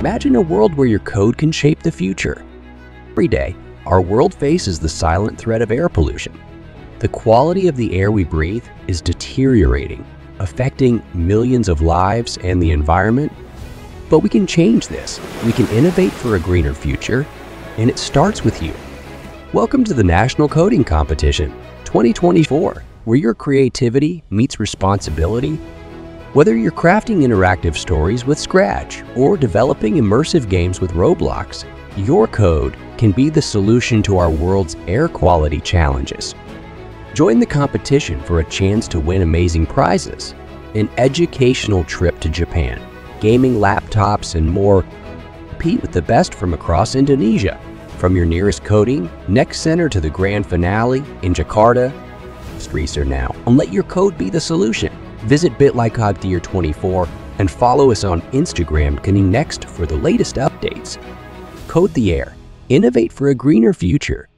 Imagine a world where your code can shape the future. Every day, our world faces the silent threat of air pollution. The quality of the air we breathe is deteriorating, affecting millions of lives and the environment. But we can change this. We can innovate for a greener future, and it starts with you. Welcome to the National Coding Competition 2024, where your creativity meets responsibility. Whether you're crafting interactive stories with Scratch or developing immersive games with Roblox, your code can be the solution to our world's air quality challenges. Join the competition for a chance to win amazing prizes, an educational trip to Japan, gaming laptops, and more. Compete with the best from across Indonesia, from your nearest Koding Next center to the grand finale in Jakarta. Streets are now, and let your code be the solution. Visit bit.ly/codetheair24 and follow us on Instagram Koding Next for the latest updates. Code the Air. Innovate for a greener future.